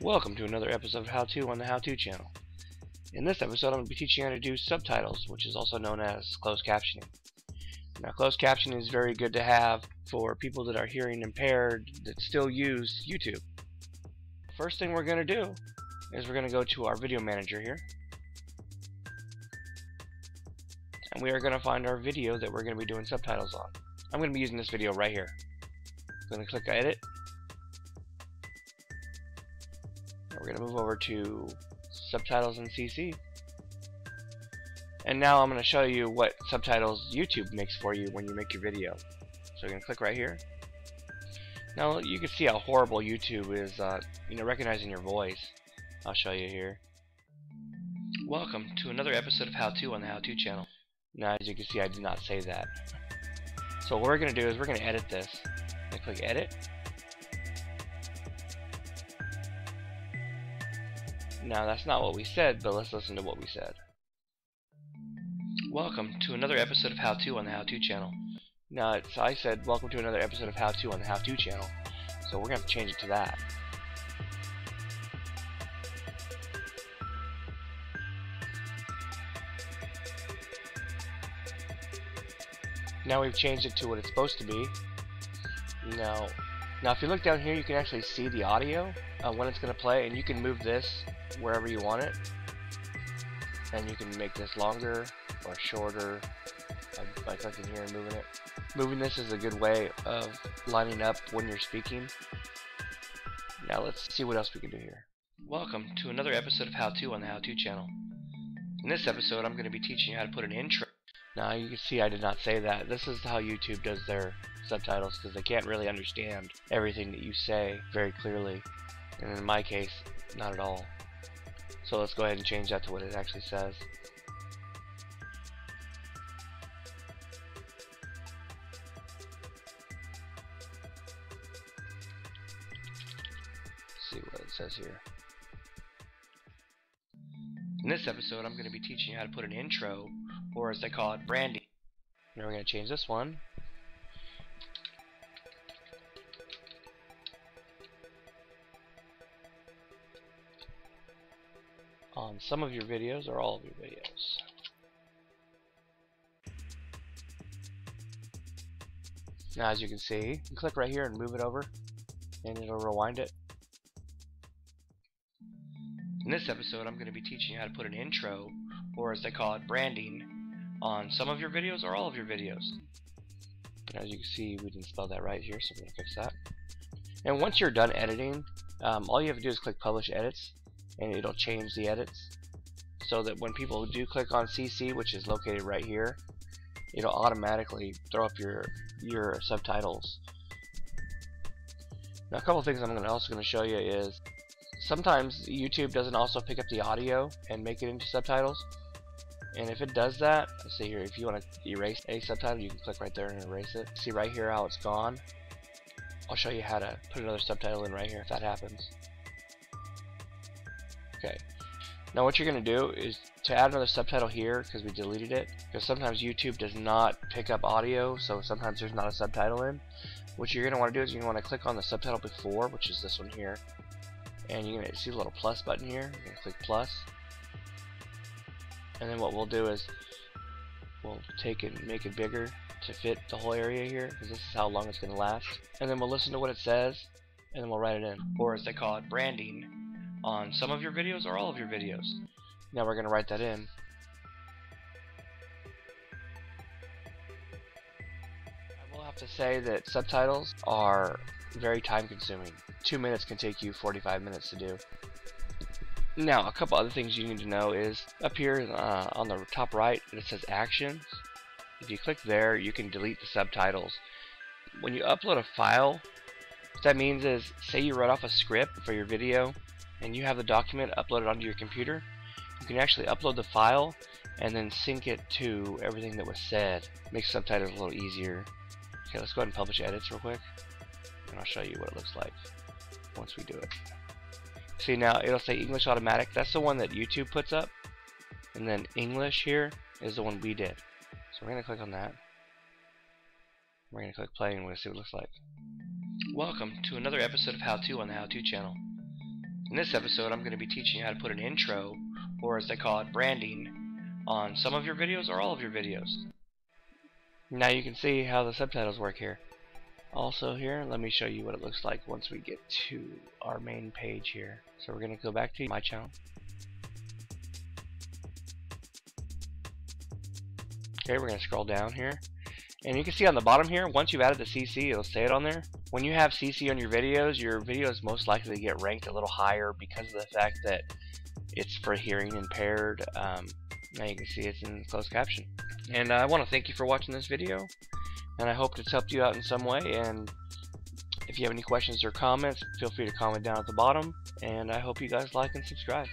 Welcome to another episode of How To on the How To channel. In this episode I'm going to be teaching you how to do subtitles, which is also known as closed captioning. Now closed captioning is very good to have for people that are hearing impaired that still use YouTube. First thing we're going to do is we're going to go to our video manager here. And we are going to find our video that we're going to be doing subtitles on. I'm going to be using this video right here. I'm going to click edit We're going to move over to subtitles in CC. And now I'm going to show you what subtitles YouTube makes for you when you make your video. So you're going to click right here. Now you can see how horrible YouTube is, uh, you know, recognizing your voice. I'll show you here. Welcome to another episode of How To on the How To channel. Now as you can see I did not say that. So what we're going to do is we're going to edit this. I click edit Now that's not what we said, but let's listen to what we said. Welcome to another episode of How To on the How To channel. Now it's, I said welcome to another episode of How To on the How To channel, so we're going to have to change it to that. Now we've changed it to what it's supposed to be. Now, now if you look down here, you can actually see the audio uh, when it's going to play, and you can move this wherever you want it and you can make this longer or shorter by clicking here and moving it. Moving this is a good way of lining up when you're speaking. Now let's see what else we can do here. Welcome to another episode of How To on the How To channel. In this episode I'm going to be teaching you how to put an intro. Now you can see I did not say that. This is how YouTube does their subtitles because they can't really understand everything that you say very clearly. And in my case, not at all. So let's go ahead and change that to what it actually says. Let's see what it says here. In this episode, I'm going to be teaching you how to put an intro, or as they call it, branding. Now we're going to change this one on some of your videos or all of your videos. Now as you can see, you click right here and move it over and it'll rewind it. In this episode I'm going to be teaching you how to put an intro or as they call it branding on some of your videos or all of your videos. as you can see we didn't spell that right here so we're going to fix that. And once you're done editing um, all you have to do is click publish edits and it'll change the edits so that when people do click on CC which is located right here it'll automatically throw up your your subtitles. Now a couple things I'm gonna, also going to show you is sometimes YouTube doesn't also pick up the audio and make it into subtitles. And if it does that let's see here if you want to erase a subtitle you can click right there and erase it. See right here how it's gone? I'll show you how to put another subtitle in right here if that happens Okay. Now what you're going to do is to add another subtitle here because we deleted it because sometimes YouTube does not pick up audio so sometimes there's not a subtitle in. What you're going to want to do is to want to click on the subtitle before which is this one here and you're going to see the little plus button here. You're going to click plus and then what we'll do is we'll take it and make it bigger to fit the whole area here because this is how long it's going to last and then we'll listen to what it says and then we'll write it in or as they call it branding on some of your videos or all of your videos. Now we're going to write that in. I will have to say that subtitles are very time consuming. Two minutes can take you 45 minutes to do. Now, a couple other things you need to know is up here uh, on the top right, it says Actions. If you click there, you can delete the subtitles. When you upload a file, what that means is, say you wrote off a script for your video, and you have the document uploaded onto your computer, you can actually upload the file and then sync it to everything that was said. Makes subtitles a little easier. Okay, let's go ahead and publish edits real quick, and I'll show you what it looks like once we do it. See now, it'll say English Automatic. That's the one that YouTube puts up, and then English here is the one we did. So we're going to click on that. We're going to click play and we're going to see what it looks like. Welcome to another episode of How To on the How To channel. In this episode, I'm going to be teaching you how to put an intro, or as they call it, branding, on some of your videos or all of your videos. Now you can see how the subtitles work here. Also here, let me show you what it looks like once we get to our main page here. So we're going to go back to my channel. Okay, we're going to scroll down here. And you can see on the bottom here, once you've added the CC, it'll say it on there. When you have CC on your videos, your video is most likely to get ranked a little higher because of the fact that it's for hearing impaired. Um, now you can see it's in closed caption. And I want to thank you for watching this video. And I hope it's helped you out in some way. And if you have any questions or comments, feel free to comment down at the bottom. And I hope you guys like and subscribe.